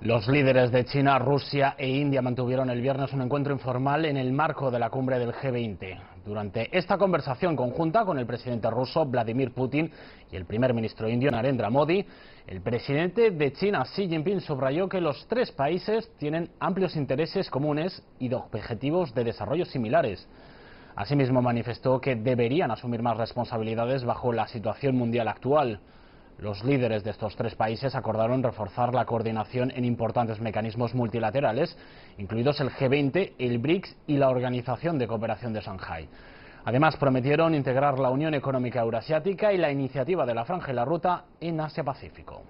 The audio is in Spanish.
Los líderes de China, Rusia e India mantuvieron el viernes un encuentro informal en el marco de la cumbre del G20. Durante esta conversación conjunta con el presidente ruso Vladimir Putin y el primer ministro indio Narendra Modi, el presidente de China Xi Jinping subrayó que los tres países tienen amplios intereses comunes y objetivos de desarrollo similares. Asimismo manifestó que deberían asumir más responsabilidades bajo la situación mundial actual. Los líderes de estos tres países acordaron reforzar la coordinación en importantes mecanismos multilaterales, incluidos el G20, el BRICS y la Organización de Cooperación de Shanghái. Además, prometieron integrar la Unión Económica Eurasiática y la iniciativa de la Franja y la Ruta en Asia-Pacífico.